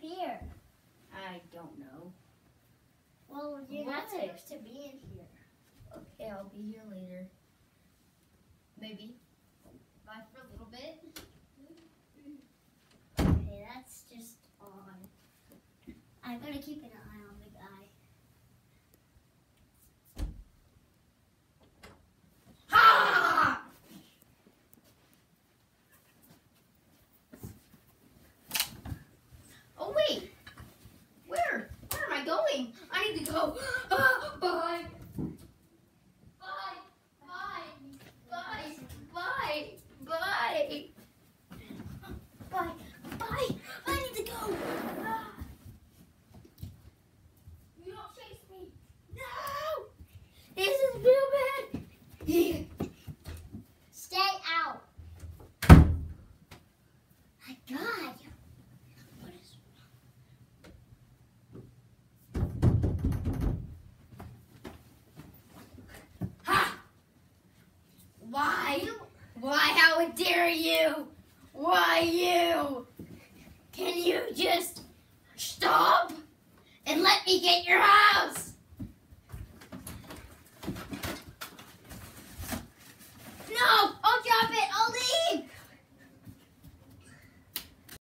here? I don't know. Well, you're not Why? supposed to be in here. Okay, I'll be here later. Maybe. Bye for a little bit. Mm-hmm. Okay, that's just odd. I'm gonna keep it on Oh, wait, where? Where am I going? I need to go. Ah, bye. Bye. Bye. Bye. Bye. Bye. Bye. Bye. I need to go. Ah. You don't chase me. No. This is real bad. Stay out. My God. What is Ha! Why? Why? Dare you? Why you? Can you just stop and let me get your house?